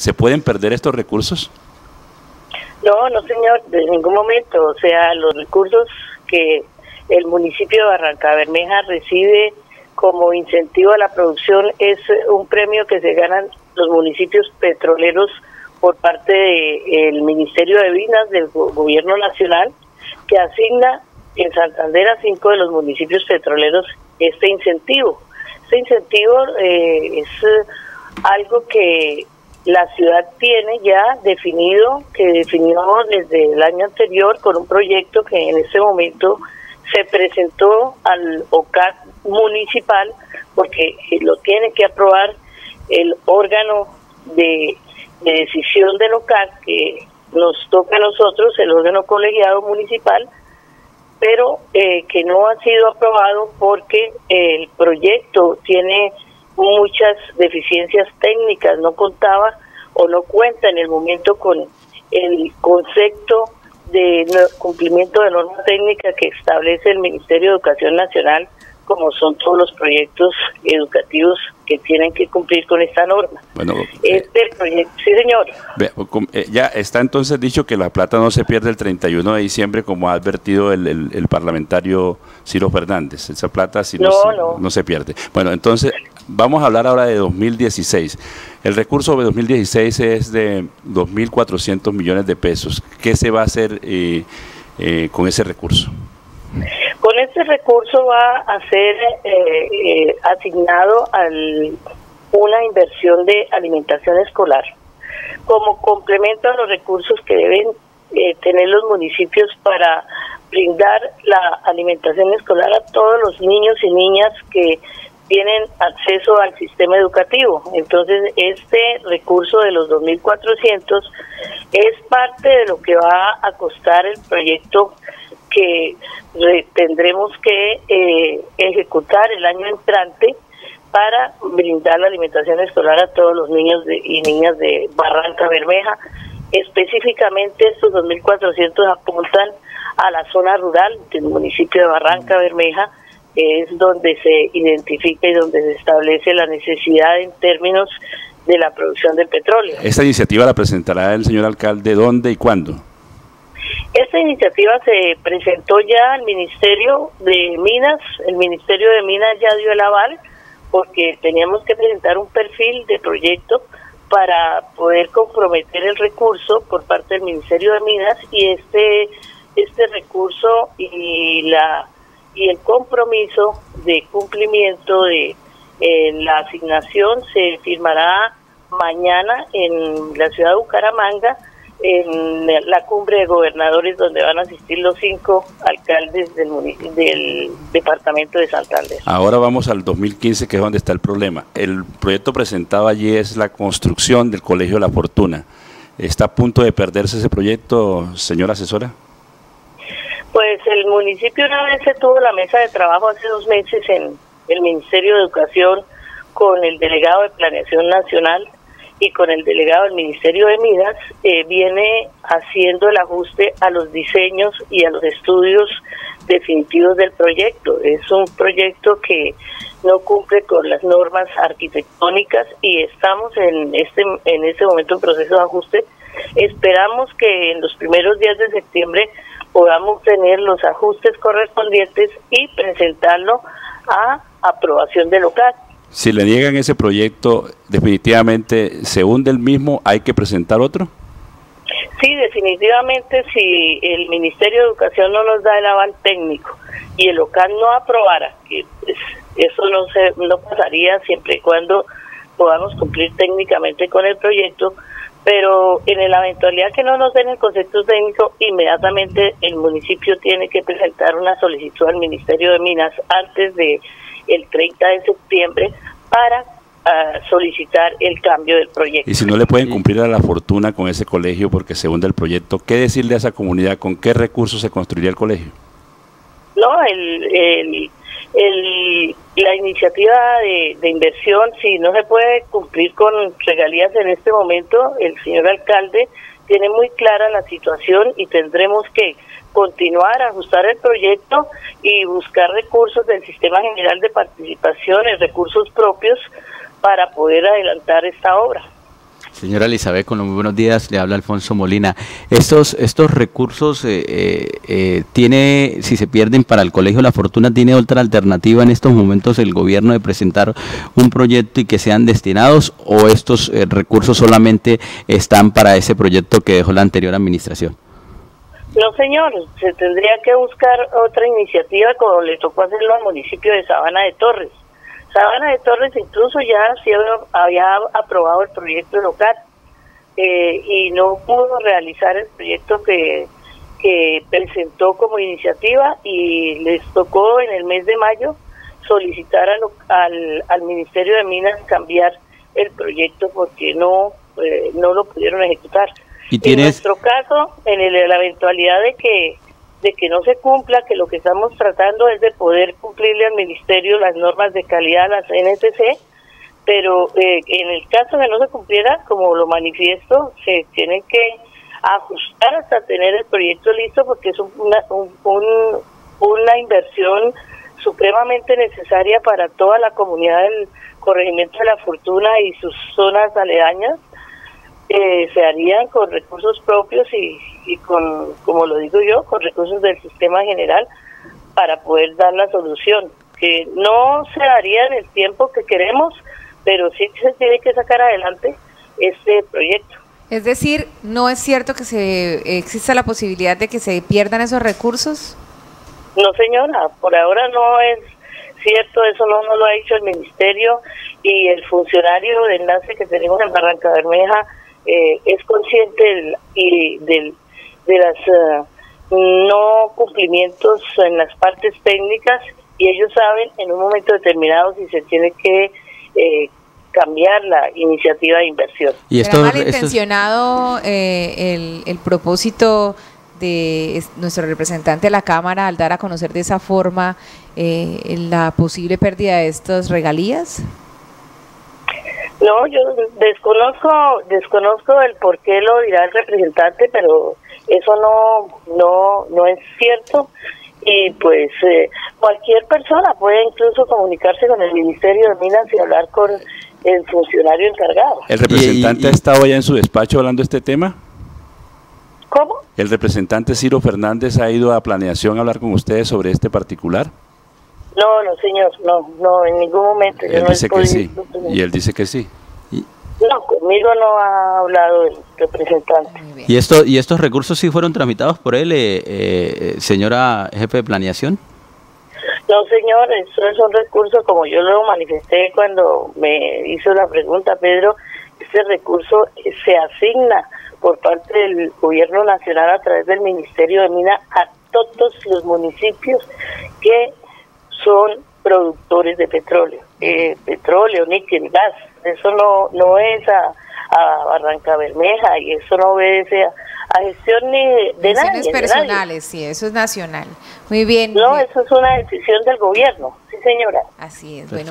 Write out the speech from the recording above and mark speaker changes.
Speaker 1: ¿Se pueden perder estos recursos?
Speaker 2: No, no señor, de ningún momento. O sea, los recursos que el municipio de Barranca Bermeja recibe como incentivo a la producción es un premio que se ganan los municipios petroleros por parte del Ministerio de Minas del Gobierno Nacional, que asigna en Santander a cinco de los municipios petroleros este incentivo. Este incentivo eh, es algo que la ciudad tiene ya definido, que definió desde el año anterior con un proyecto que en este momento se presentó al OCAT municipal, porque lo tiene que aprobar el órgano de, decisión del OCAT, que nos toca a nosotros, el órgano colegiado municipal, pero eh, que no ha sido aprobado porque el proyecto tiene muchas deficiencias técnicas, no contaba o no cuenta en el momento con el concepto de cumplimiento de norma técnica que establece el Ministerio de Educación Nacional como son todos los proyectos educativos que tienen que cumplir con esta norma. Bueno, este proyecto, sí señor.
Speaker 1: Eh, ya está entonces dicho que la plata no se pierde el 31 de diciembre como ha advertido el, el, parlamentario Ciro Fernández. Esa plata si no, no, no, se pierde. Bueno, entonces vamos a hablar ahora de 2016. El recurso de 2016 es de 2.400 millones de pesos. ¿Qué se va a hacer eh, eh, con ese recurso?
Speaker 2: Con este recurso va a ser eh, eh, asignado a una inversión de alimentación escolar como complemento a los recursos que deben eh, tener los municipios para brindar la alimentación escolar a todos los niños y niñas que tienen acceso al sistema educativo. Entonces, este recurso de los 2.400 es parte de lo que va a costar el proyecto que tendremos que eh, ejecutar el año entrante para brindar la alimentación escolar a todos los niños y niñas de Barranca Bermeja. Específicamente estos 2.400 apuntan a la zona rural del municipio de Barranca Bermeja, es donde se identifica y donde se establece la necesidad en términos de la producción del petróleo.
Speaker 1: ¿Esta iniciativa la presentará el señor alcalde dónde y cuándo?
Speaker 2: Esta iniciativa se presentó ya al Ministerio de Minas, el Ministerio de Minas ya dio el aval porque teníamos que presentar un perfil de proyecto para poder comprometer el recurso por parte del Ministerio de Minas y este este recurso y la y el compromiso de cumplimiento de eh, la asignación se firmará mañana en la ciudad de Bucaramanga en la cumbre de gobernadores donde van a asistir los cinco alcaldes del, del departamento de Santander.
Speaker 1: Ahora vamos al 2015, que es donde está el problema. El proyecto presentado allí es la construcción del Colegio de la Fortuna. ¿Está a punto de perderse ese proyecto, señora asesora?
Speaker 2: Pues el municipio una vez se tuvo la mesa de trabajo hace dos meses en el Ministerio de Educación con el delegado de Planeación Nacional y con el delegado del Ministerio de Minas eh, viene haciendo el ajuste a los diseños y a los estudios definitivos del proyecto. Es un proyecto que no cumple con las normas arquitectónicas y estamos en este en este momento en proceso de ajuste. Esperamos que en los primeros días de septiembre podamos tener los ajustes correspondientes y presentarlo a aprobación del local.
Speaker 1: Si le niegan ese proyecto, definitivamente se hunde el mismo, hay que presentar otro.
Speaker 2: Sí, definitivamente si el Ministerio de Educación no nos da el aval técnico y el local no aprobara, que pues, eso no se no pasaría siempre y cuando podamos cumplir técnicamente con el proyecto, pero en la eventualidad que no nos den el concepto técnico, inmediatamente el municipio tiene que presentar una solicitud al Ministerio de Minas antes de el 30 de septiembre para ah, solicitar el cambio del proyecto.
Speaker 1: Y si no le pueden cumplir a la fortuna con ese colegio porque se hunde el proyecto, ¿qué decirle a esa comunidad? ¿Con qué recursos se construiría el colegio?
Speaker 2: No, el, el, la iniciativa de, de, inversión, si no se puede cumplir con regalías en este momento, el señor alcalde tiene muy clara la situación y tendremos que continuar, ajustar el proyecto y buscar recursos del Sistema General de Participación, recursos propios, para poder adelantar esta obra.
Speaker 3: Señora Elizabeth, con los muy buenos días, le habla Alfonso Molina. Estos, estos recursos, eh, eh, eh, tiene, si se pierden para el Colegio La Fortuna, ¿tiene otra alternativa en estos momentos el gobierno de presentar un proyecto y que sean destinados o estos recursos solamente están para ese proyecto que dejó la anterior administración?
Speaker 2: No, señor, se tendría que buscar otra iniciativa como le tocó hacerlo al municipio de Sabana de Torres Sabana de Torres incluso ya había aprobado el proyecto local eh, y no pudo realizar el proyecto que, que presentó como iniciativa y les tocó en el mes de mayo solicitar al, al Ministerio de Minas cambiar el proyecto porque no, eh, no lo pudieron ejecutar. ¿Y En nuestro caso, en la eventualidad de que de que no se cumpla, que lo que estamos tratando es de poder cumplirle al Ministerio las normas de calidad, las NTC, pero eh, en el caso de no se cumpliera, como lo manifiesto, se tiene que ajustar hasta tener el proyecto listo porque es una, una inversión supremamente necesaria para toda la comunidad del corregimiento de la fortuna y sus zonas aledañas eh, se harían con recursos propios y, y con, como lo digo yo, con recursos del sistema general para poder dar la solución, que no se haría en el tiempo que queremos, pero sí se tiene que sacar adelante este proyecto.
Speaker 4: Es decir, ¿no es cierto que se exista la posibilidad de que se pierdan esos recursos?
Speaker 2: No, señora, por ahora no es cierto, eso no nos lo ha dicho el ministerio y el funcionario de enlace que tenemos en Barranca Bermeja eh, es consciente del, y del de las eh, no cumplimientos en las partes técnicas y ellos saben en un momento determinado si se tiene que eh, cambiar la iniciativa de inversión.
Speaker 4: ¿Y esto, malintencionado eh, el, el propósito de nuestro representante de la Cámara al dar a conocer de esa forma la posible pérdida de estas regalías?
Speaker 2: No, yo desconozco desconozco el por qué lo dirá el representante, pero eso no, no, no es cierto y pues eh, cualquier persona puede incluso comunicarse con el Ministerio de Minas y hablar con el funcionario encargado.
Speaker 1: ¿El representante ha estado ya en su despacho hablando de este tema?
Speaker 2: ¿Cómo?
Speaker 1: ¿El representante Ciro Fernández ha ido a planeación a hablar con ustedes sobre este particular?
Speaker 2: No, no, señor, no, no, en ningún momento.
Speaker 1: Él dice que sí, y él dice que sí.
Speaker 2: No, conmigo no ha hablado el representante.
Speaker 3: ¿Y, esto, ¿Y estos recursos sí fueron tramitados por él, eh, eh, señora jefe de planeación?
Speaker 2: No, señor, eso es un recurso, como yo lo manifesté cuando me hizo la pregunta, Pedro, ese recurso se asigna por parte del gobierno nacional a través del Ministerio de Minas a todos los municipios que son productores de petróleo, eh, petróleo, níquel, gas, eso no, no es a, Barranca Bermeja y eso no obedece a, gestión ni de, nadie.
Speaker 4: personales, sí, eso es nacional. Muy bien.
Speaker 2: No, eso es una decisión del gobierno, sí señora.
Speaker 4: Así es, bueno.